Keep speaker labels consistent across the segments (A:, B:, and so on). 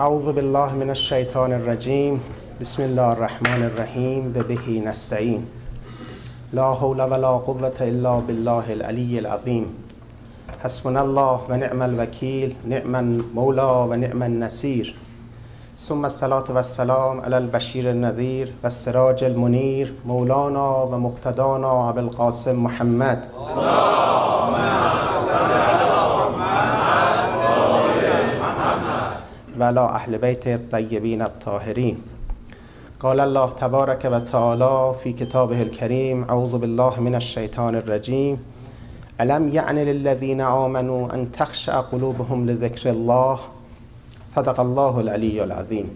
A: أعوذ بالله من الشيطان الرجيم. بسم الله الرحمن الرحيم. وبه نستعين. لا حول ولا قوة إلا بالله العلي العظيم. حسبنا الله ونعم الوكيل. نعم المولى ونعم النصير ثم الصلاة والسلام على البشير النذير والسراج المنير مولانا ومقتدانا أبو القاسم محمد. و علی اهل بیت الطیبین الطاهرین. قال الله تبارک و تعالی فی کتابه اعوذ بالله من الشیطان الرجیم. الم یعن للذین آمنوا ان تخشع قلوبهم لذکر الله؟ صدق الله العلی العظیم.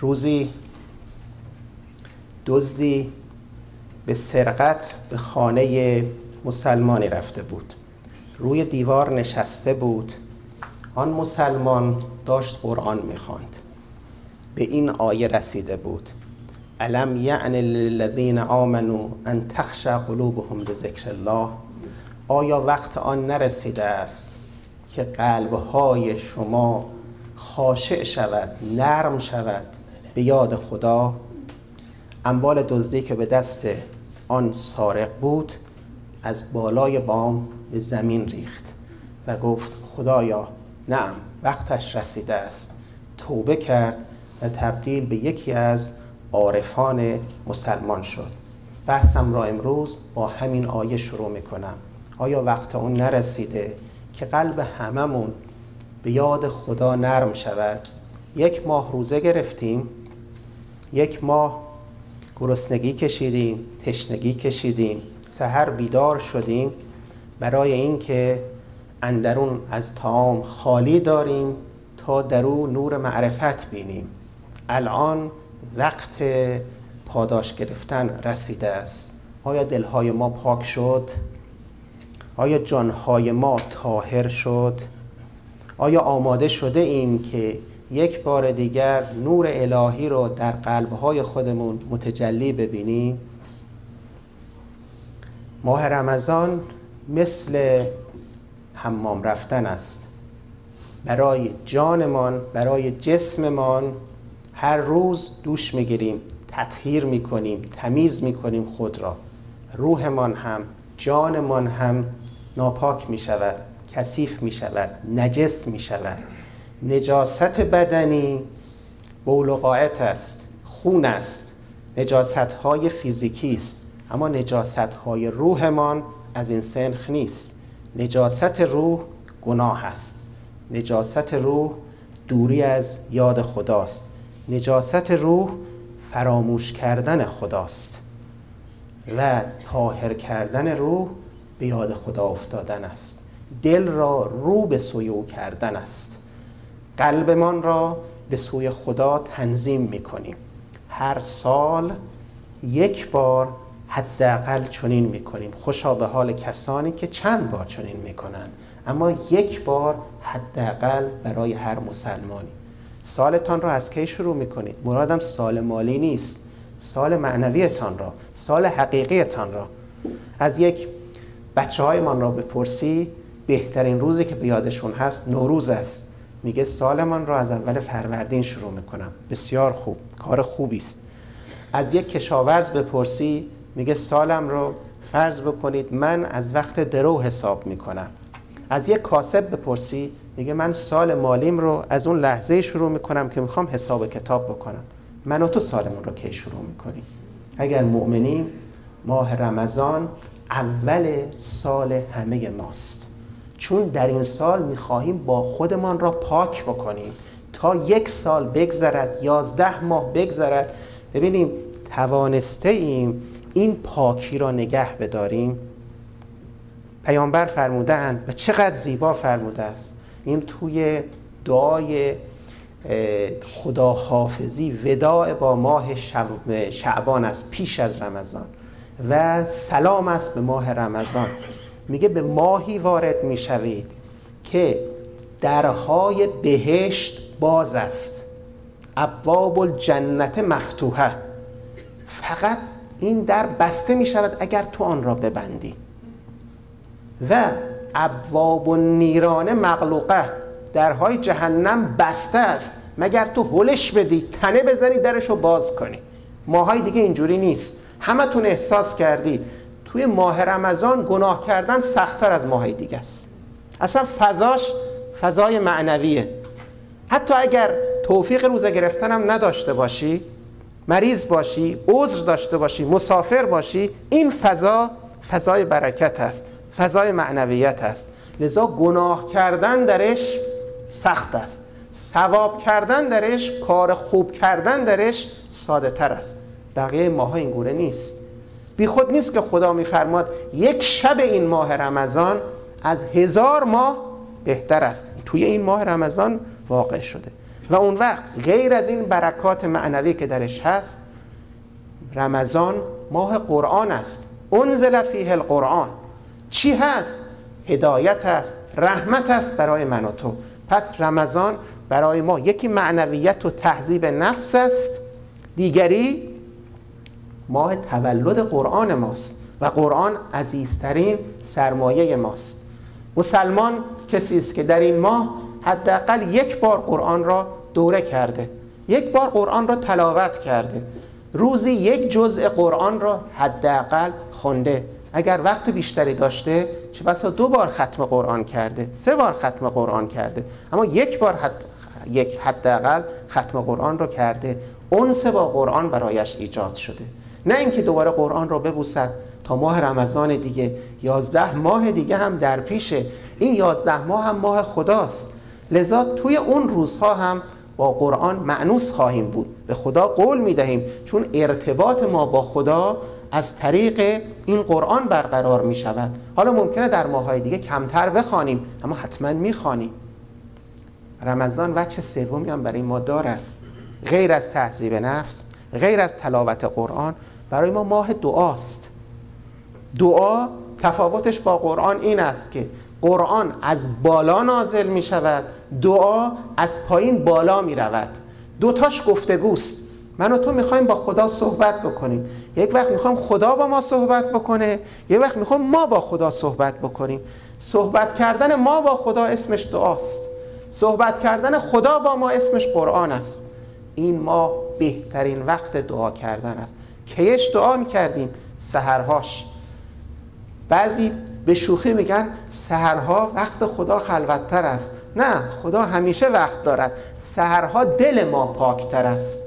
A: روزی دزدی به سرقت به خانه مسلمانی رفته بود. روی دیوار نشسته بود. آن مسلمان داشت قرآن می‌خواند. به این آیه رسیده بود. الم یعن للذین آمنوا ان تخشع قلوبهم ذکر الله؟ آیا وقت آن نرسیده است که قلبهای شما خاشع شود نرم شود به یاد خدا؟ اموال دزدی که به دست آن سارق بود از بالای بام به زمین ریخت و گفت خدایا نعم وقتش رسیده است. توبه کرد و تبدیل به یکی از عارفان مسلمان شد. بحثم را امروز با همین آیه شروع می‌کنم. آیا وقت اون نرسیده که قلب هممون به یاد خدا نرم شود؟ یک ماه روزه گرفتیم یک ماه گرسنگی کشیدیم تشنگی کشیدیم سحر بیدار شدیم. برای اینکه اندرون از تمام خالی داریم تا در او نور معرفت بینیم. الان وقت پاداش گرفتن رسیده است. آیا دلهای ما پاک شد؟ آیا جانهای ما طاهر شد؟ آیا آماده شده ایم که یک بار دیگر نور الهی رو در قلبهای خودمون متجلی ببینیم؟ ماه رمضان مثل حمام رفتن است. برای جانمان برای جسممان هر روز دوش می‌گیریم تطهیر می‌کنیم تمیز می‌کنیم خود را. روحمان هم جانمان هم ناپاک می‌شود کثیف می‌شود نجس می‌شود. نجاست بدنی بول و قاعت است خون است. نجاست های فیزیکی است اما نجاست های روحمان از این سنخ نیست. نجاست روح گناه است. نجاست روح دوری از یاد خداست. نجاست روح فراموش کردن خداست. و طاهر کردن روح به یاد خدا افتادن است. دل را رو به سوی او کردن است. قلبمان را به سوی خدا تنظیم می‌کنیم. هر سال یک بار حداقل چنین می‌کنیم. خوشا به حال کسانی که چند بار چنین می‌کنند. اما یک بار حداقل برای هر مسلمانی. سالتان را از کی شروع می‌کنید؟ مرادم سال مالی نیست. سال معنویتان را سال حقیقیتان را. از یک بچه هایمان را بپرسی بهترین روزی که به یادشون هست نوروز است. میگه سالمان را از اول فروردین شروع می‌کنم. بسیار خوب کار خوبی است. از یک کشاورز بپرسی میگه سالم رو فرض بکنید من از وقت درو حساب می‌کنم. از یک کاسب بپرسی میگه من سال مالیم رو از اون لحظه شروع می‌کنم که می‌خوام حساب کتاب بکنم. من و تو سالمون رو کی شروع می‌کنیم؟ اگر مؤمنیم ماه رمضان اول سال همه ماست. چون در این سال می‌خواهیم با خودمان را پاک بکنیم. تا یک سال بگذرد یازده ماه بگذرد ببینیم توانسته ایم این پاکی را نگه بداریم. پیامبر فرمودند و چقدر زیبا فرموده است. این توی دعای خداحافظی وداع با ماه شعبان است پیش از رمضان. و سلام است به ماه رمضان. میگه به ماهی وارد می‌شوید که درهای بهشت باز است. ابواب الجنت مفتوحه. فقط این در بسته می شود اگر تو آن را ببندی. و ابواب نیرانه مغلوقه درهای جهنم بسته است. مگر تو هلش بدی تنه بزنی درشو باز کنی. ماهای دیگه اینجوری نیست. همتون احساس کردید. توی ماه رمضان گناه کردن سختتر از ماهای دیگه است. اصلا فضاش فضای معنویه. حتی اگر توفیق روزه گرفتن هم نداشته باشی مریض باشی عذر داشته باشی مسافر باشی این فضا فضای برکت است فضای معنویت است. لذا گناه کردن درش سخت است. ثواب کردن درش کار خوب کردن درش ساده تر است. بقیه ماها این گونه نیست. بی خود نیست که خدا میفرماد یک شب این ماه رمضان از هزار ماه بهتر است. توی این ماه رمضان واقع شده. و اون وقت غیر از این برکات معنوی که درش هست رمضان ماه قرآن است. انزل فیه القرآن. چی هست؟ هدایت است رحمت است برای من و تو. پس رمضان برای ما یکی معنویت و تهذیب نفس است. دیگری ماه تولد قرآن ماست و قرآن عزیزترین سرمایه ماست. مسلمان کسی است که در این ماه حداقل یک بار قرآن را دوره کرده. یک بار قرآن را تلاوت کرده. روزی یک جزء قرآن را حداقل خونده. اگر وقت بیشتری داشته چه بسا دو بار ختم قرآن کرده سه بار ختم قرآن کرده. اما یک بار حد یک حداقل ختم قرآن را کرده. اون سه با قرآن برایش ایجاد شده. نه اینکه دوباره قرآن را ببوسد تا ماه رمضان دیگه. یازده ماه دیگه هم در پیشه. این یازده ماه هم ماه خداست. لذا توی اون روزها هم با قرآن معنوس خواهیم بود. به خدا قول می دهیم چون ارتباط ما با خدا از طریق این قرآن برقرار می شود حالا ممکنه در ماهای دیگه کمتر بخوانیم اما حتما می خوانیم رمضان وچه سومی هم برای ما دارد. غیر از تهذیب نفس غیر از تلاوت قرآن برای ما ماه دعاست. دعا تفاوتش با قرآن این است که قرآن از بالا نازل می شود دعا از پایین بالا می رود. دوتاش گفتگوست. من و تو می‌خوایم با خدا صحبت بکنیم. یک وقت می‌خوام خدا با ما صحبت بکنه یک وقت می‌خوام ما با خدا صحبت بکنیم. صحبت کردن ما با خدا اسمش دعاست. صحبت کردن خدا با ما اسمش قرآن است. این ما بهترین وقت دعا کردن است. کیش دعا می‌کردیم؟ سهرهاش بعضی به شوخی میگن سهرها وقت خدا خلوتتر است. نه خدا همیشه وقت دارد. سهرها دل ما پاکتر است.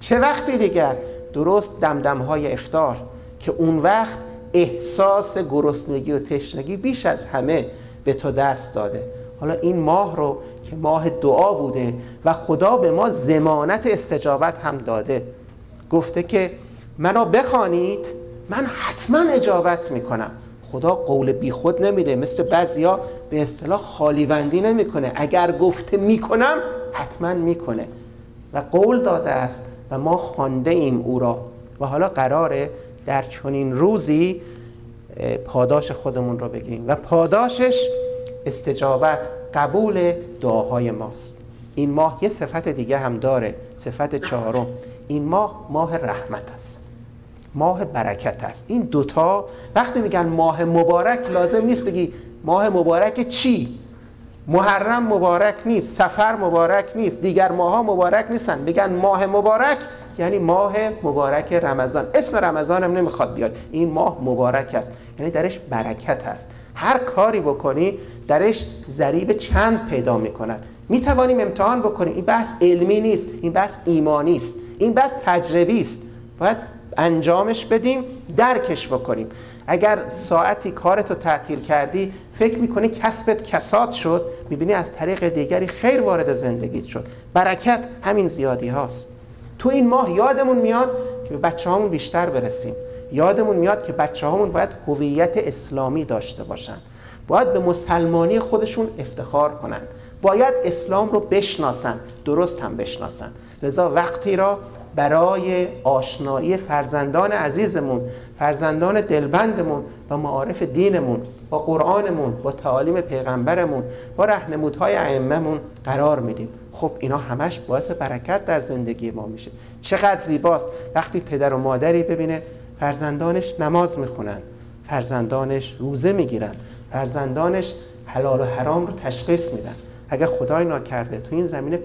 A: چه وقتی دیگر؟ درست دمدم های افتار که اون وقت احساس گرسنگی و تشنگی بیش از همه به تو دست داده. حالا این ماه رو که ماه دعا بوده و خدا به ما زمانت استجابت هم داده. گفته که منو بخوانید من حتما اجابت می‌کنم. خدا قول بیخود نمیده. مثل بعضیا به اصطلاح خالیبندی نمی‌کنه. اگر گفته می‌کنم حتما می‌کنه. و قول داده است و ما خوانده ایم او را. و حالا قراره در چنین روزی پاداش خودمون رو بگیریم. و پاداشش استجابت قبول دعاهای ماست. این ماه یه صفت دیگه هم داره. صفت چهارم. این ماه ماه رحمت است. ماه برکت است. این دوتا وقتی میگن ماه مبارک لازم نیست بگی ماه مبارک چی؟ محرم مبارک نیست سفر مبارک نیست دیگر ماها مبارک نیستن. بگن ماه مبارک یعنی ماه مبارک رمضان. اسم رمضان هم نمی‌خواد بیاد. این ماه مبارک است. یعنی درش برکت است. هر کاری بکنی درش ذریب چند پیدا می‌کند. می‌توانیم امتحان بکنیم. این بحث علمی نیست. این بحث ایمانی است. این بحث تجربی است. باید انجامش بدیم درکش بکنیم. اگر ساعتی کارتو تعطیل کردی فکر می‌کنی کسبت کساد شد می‌بینی از طریق دیگری خیر وارد زندگیت شد. برکت همین زیادی هاست. تو این ماه یادمون میاد که به بچه هامون بیشتر برسیم. یادمون میاد که بچه هامون باید هویت اسلامی داشته باشند باید به مسلمانی خودشون افتخار کنند باید اسلام رو بشناسند درست هم بشناسند لذا وقتی را برای آشنایی فرزندان عزیزمون فرزندان دلبندمون با معارف دینمون با قرآنمون با تعالیم پیغمبرمون با رهنمودهای ائمهمون قرار میدیم. خب اینا همش باعث برکت در زندگی ما میشه. چقدر زیباست. وقتی پدر و مادری ببینه فرزندانش نماز می‌خونن فرزندانش روزه می‌گیرن فرزندانش حلال و حرام رو تشخیص میدن. اگه خدای ناکرده تو این زمینه